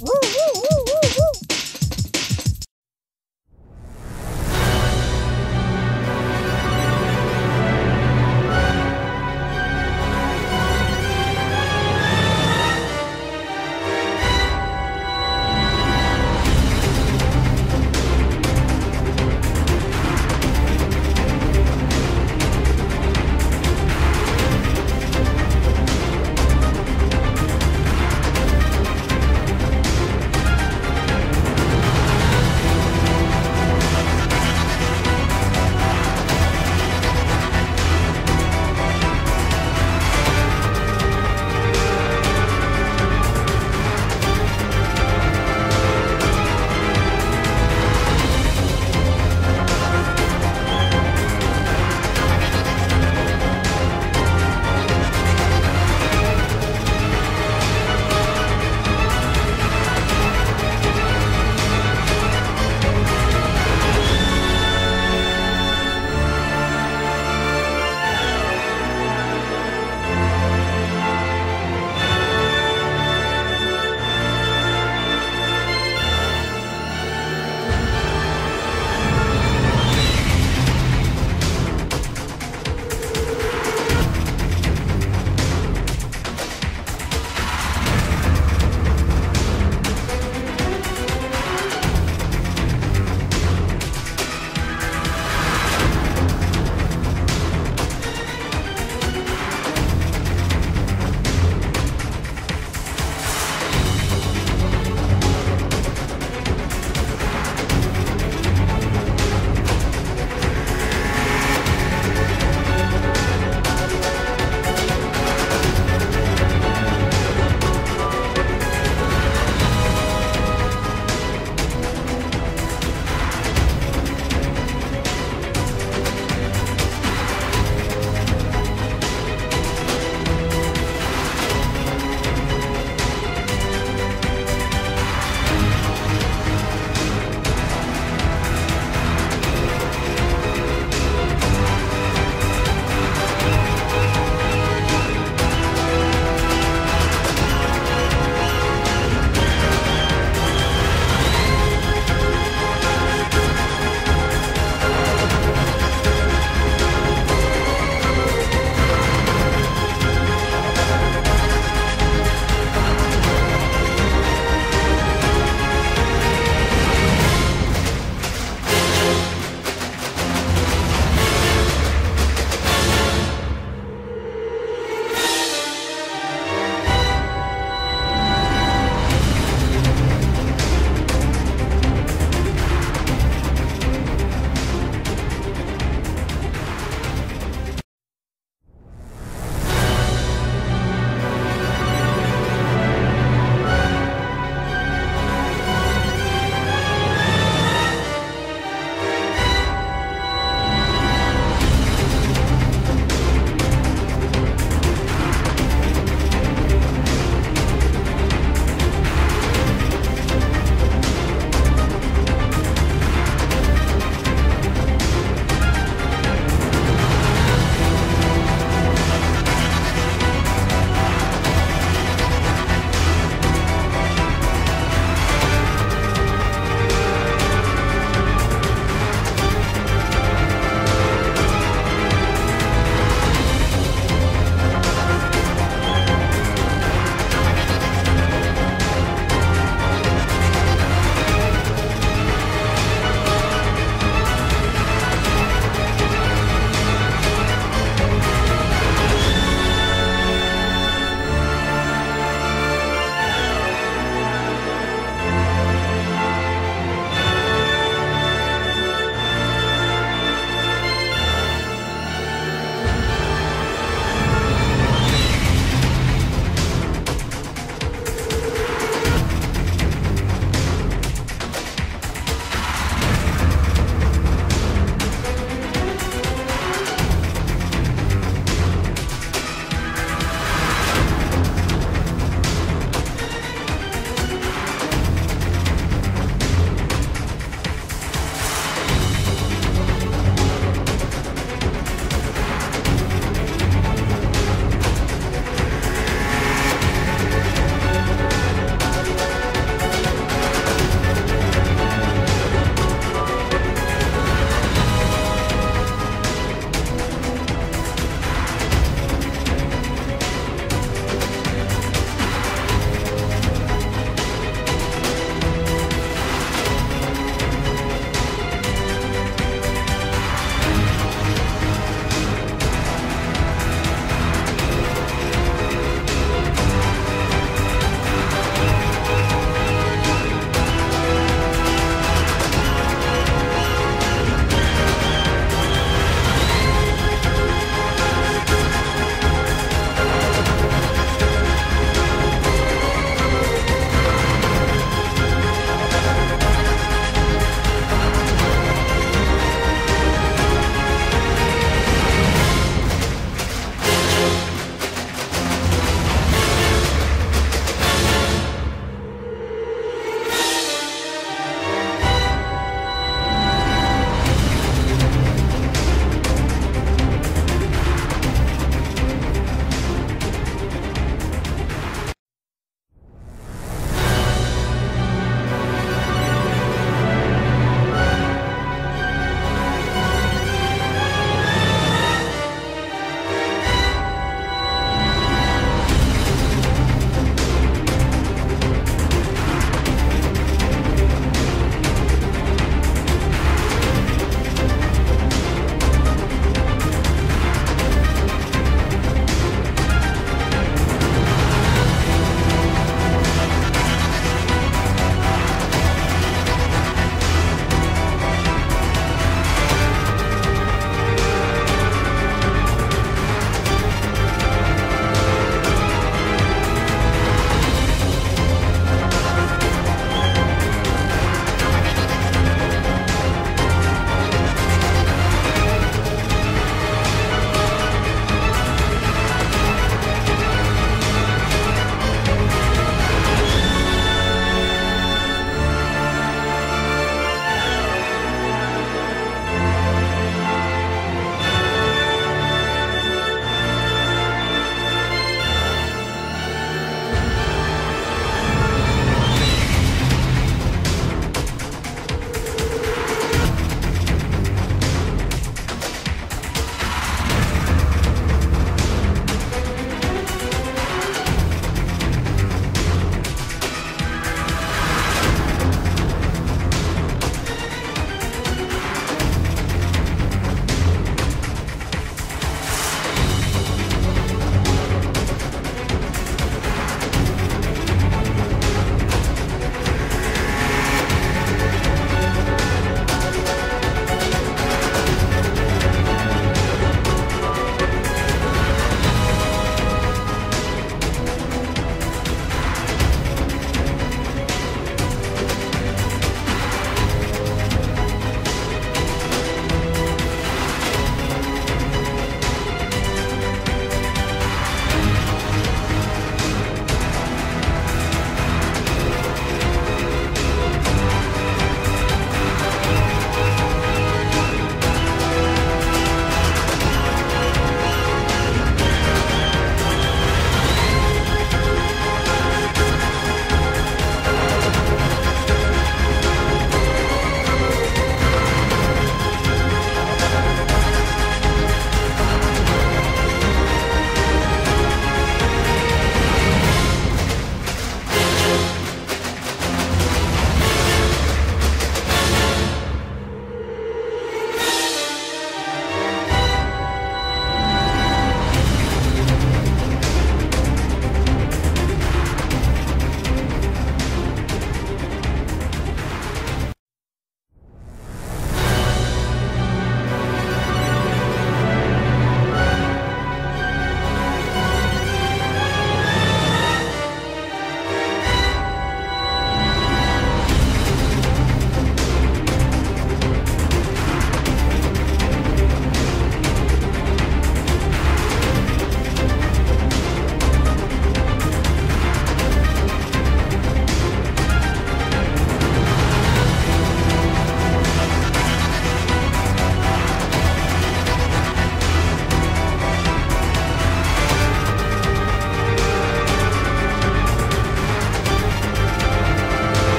Woo woo!